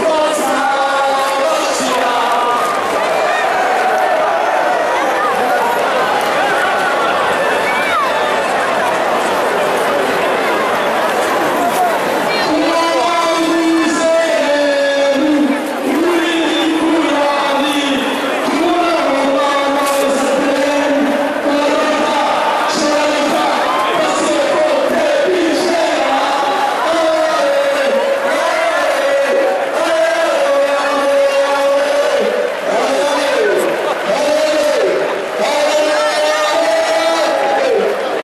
Prosa!